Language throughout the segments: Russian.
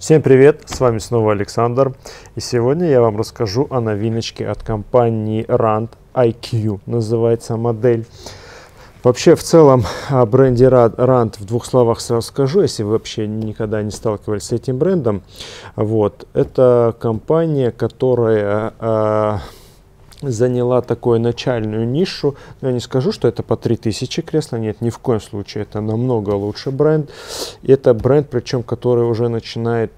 Всем привет, с вами снова Александр. И сегодня я вам расскажу о новиночке от компании Rand IQ, называется модель. Вообще, в целом, о бренде Rand в двух словах сразу скажу, если вы вообще никогда не сталкивались с этим брендом. Вот, это компания, которая э, заняла такую начальную нишу. Но я не скажу, что это по 3000 кресла. Нет, ни в коем случае. Это намного лучше бренд. И это бренд, причем, который уже начинает,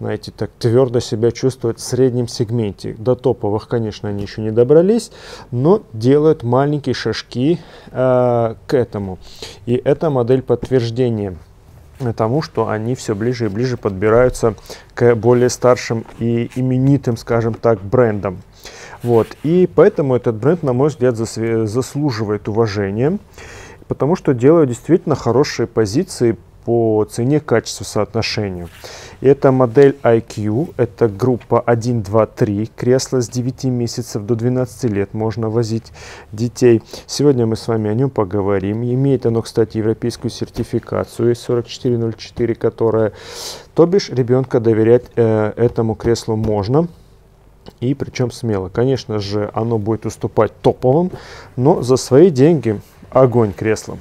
знаете, так твердо себя чувствовать в среднем сегменте. До топовых, конечно, они еще не добрались, но делают маленькие шажки э, к этому. И эта модель подтверждения тому, что они все ближе и ближе подбираются к более старшим и именитым, скажем так, брендам. Вот. И поэтому этот бренд, на мой взгляд, заслуживает уважения, потому что делают действительно хорошие позиции по цене, качеству, соотношению. Это модель IQ, это группа 1, 2, 3, кресло с 9 месяцев до 12 лет можно возить детей. Сегодня мы с вами о нем поговорим. Имеет оно, кстати, европейскую сертификацию 4404, которая, то бишь, ребенка доверять э, этому креслу можно и причем смело. Конечно же, оно будет уступать топовым, но за свои деньги огонь креслом.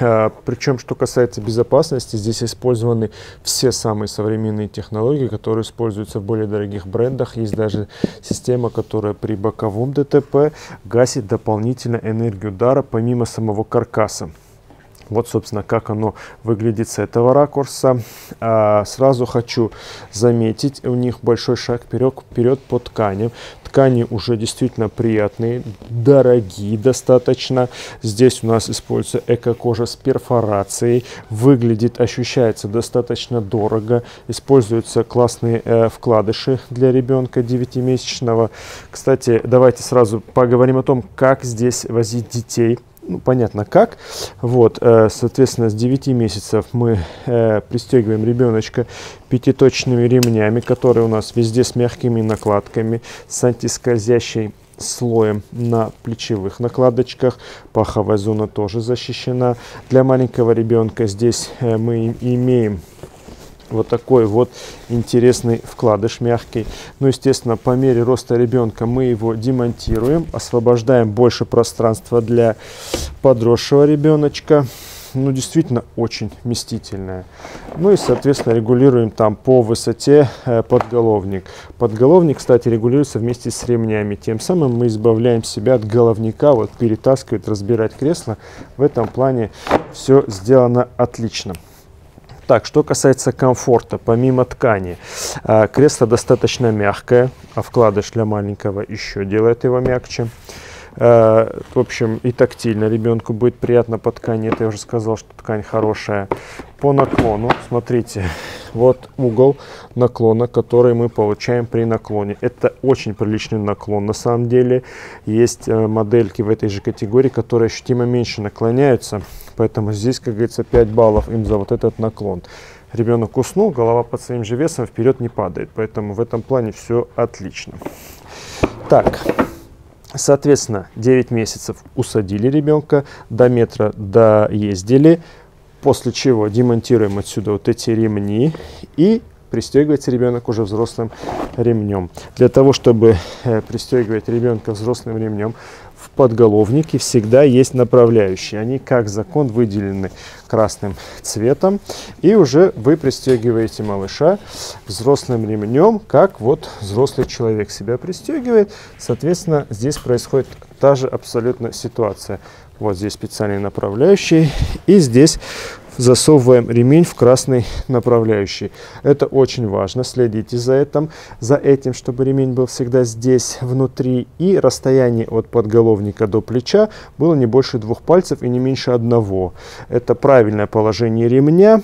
А, причем, что касается безопасности, здесь использованы все самые современные технологии, которые используются в более дорогих брендах. Есть даже система, которая при боковом ДТП гасит дополнительно энергию удара помимо самого каркаса. Вот, собственно, как оно выглядит с этого ракурса. А, сразу хочу заметить, у них большой шаг вперед, вперед по тканям. Ткани уже действительно приятные, дорогие достаточно. Здесь у нас используется эко-кожа с перфорацией. Выглядит, ощущается достаточно дорого. Используются классные э, вкладыши для ребенка 9-месячного. Кстати, давайте сразу поговорим о том, как здесь возить детей ну, понятно как. Вот, э, соответственно, с 9 месяцев мы э, пристегиваем ребеночка пятиточными ремнями, которые у нас везде с мягкими накладками, с антискользящей слоем на плечевых накладочках. Паховая зона тоже защищена. Для маленького ребенка здесь э, мы имеем вот такой вот интересный вкладыш мягкий. Ну, естественно, по мере роста ребенка мы его демонтируем, освобождаем больше пространства для подросшего ребеночка. Ну, действительно, очень вместительная. Ну и, соответственно, регулируем там по высоте э, подголовник. Подголовник, кстати, регулируется вместе с ремнями. Тем самым мы избавляем себя от головника, вот перетаскивать, разбирать кресло. В этом плане все сделано отлично. Так, что касается комфорта, помимо ткани, а, кресло достаточно мягкое, а вкладыш для маленького еще делает его мягче. Э, в общем, и тактильно ребенку будет приятно по ткани. Это я уже сказал, что ткань хорошая. По наклону, смотрите, вот угол наклона, который мы получаем при наклоне. Это очень приличный наклон на самом деле. Есть э, модельки в этой же категории, которые ощутимо меньше наклоняются. Поэтому здесь, как говорится, 5 баллов им за вот этот наклон. Ребенок уснул, голова под своим же весом вперед не падает. Поэтому в этом плане все отлично. Так, Соответственно, 9 месяцев усадили ребенка, до метра доездили, после чего демонтируем отсюда вот эти ремни и пристегивается ребенок уже взрослым ремнем. Для того, чтобы э, пристегивать ребенка взрослым ремнем, в подголовнике всегда есть направляющие. Они, как закон, выделены красным цветом. И уже вы пристегиваете малыша взрослым ремнем, как вот взрослый человек себя пристегивает. Соответственно, здесь происходит та же абсолютно ситуация. Вот здесь специальный направляющий. И здесь засовываем ремень в красный направляющий. Это очень важно, следите за этим, за этим, чтобы ремень был всегда здесь внутри и расстояние от подголовника до плеча было не больше двух пальцев и не меньше одного. Это правильное положение ремня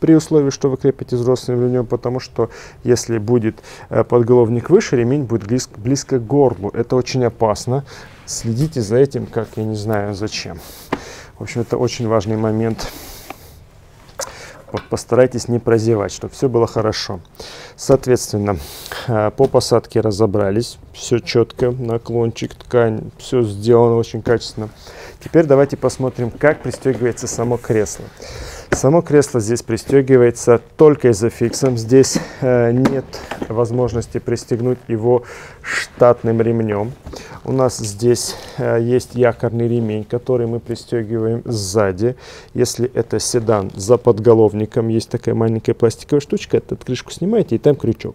при условии, что вы крепите взрослым ремнем, потому что если будет э, подголовник выше, ремень будет близко, близко к горлу. Это очень опасно. Следите за этим, как я не знаю зачем. В общем, это очень важный момент. Вот постарайтесь не прозевать, чтобы все было хорошо. Соответственно, э, по посадке разобрались. Все четко, наклончик, ткань, все сделано очень качественно. Теперь давайте посмотрим, как пристегивается само кресло. Само кресло здесь пристегивается только изофиксом. Здесь э, нет возможности пристегнуть его штатным ремнем. У нас здесь э, есть якорный ремень, который мы пристегиваем сзади. Если это седан за подголовником, есть такая маленькая пластиковая штучка, эту крышку снимаете и там крючок.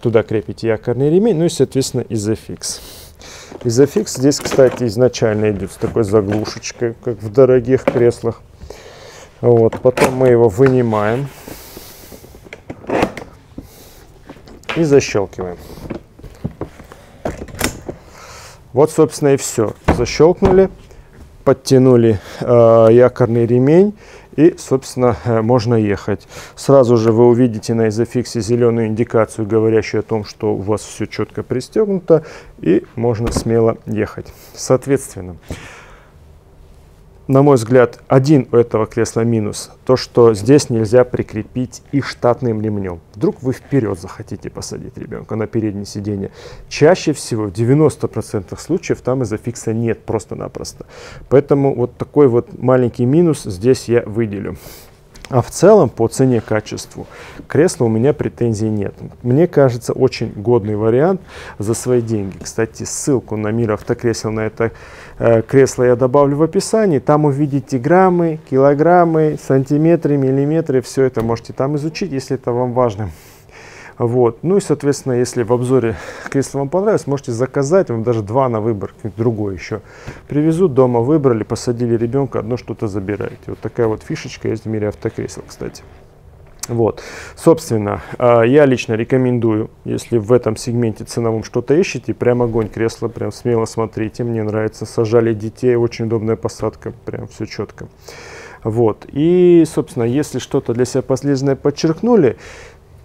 Туда крепите якорный ремень, ну и, соответственно, изофикс. Изофикс здесь, кстати, изначально идет с такой заглушечкой, как в дорогих креслах. Вот, потом мы его вынимаем и защелкиваем. Вот, собственно, и все. Защелкнули, подтянули э, якорный ремень и, собственно, э, можно ехать. Сразу же вы увидите на изофиксе зеленую индикацию, говорящую о том, что у вас все четко пристегнуто и можно смело ехать. Соответственно, на мой взгляд, один у этого кресла минус. То, что здесь нельзя прикрепить и штатным ремнем. Вдруг вы вперед захотите посадить ребенка на переднее сиденье. Чаще всего, в 90% случаев, там изофикса нет просто-напросто. Поэтому вот такой вот маленький минус здесь я выделю. А в целом по цене-качеству кресла у меня претензий нет. Мне кажется, очень годный вариант за свои деньги. Кстати, ссылку на мир автокресел на это э, кресло я добавлю в описании. Там увидите граммы, килограммы, сантиметры, миллиметры. Все это можете там изучить, если это вам важно. Вот. Ну и, соответственно, если в обзоре кресло вам понравилось, можете заказать, вам даже два на выбор, другой еще. Привезут, дома выбрали, посадили ребенка, одно что-то забираете. Вот такая вот фишечка есть в мире автокресел, кстати. Вот, собственно, а, я лично рекомендую, если в этом сегменте ценовом что-то ищете, прям огонь кресло, прям смело смотрите, мне нравится, сажали детей, очень удобная посадка, прям все четко. Вот, и, собственно, если что-то для себя полезное подчеркнули,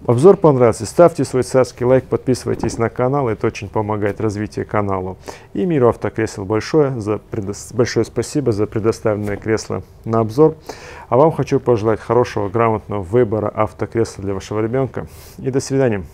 Обзор понравился. Ставьте свой царский лайк, подписывайтесь на канал, это очень помогает развитию канала. И миру автокресел большое, за предо... большое спасибо за предоставленное кресло на обзор. А вам хочу пожелать хорошего, грамотного выбора автокресла для вашего ребенка. И до свидания.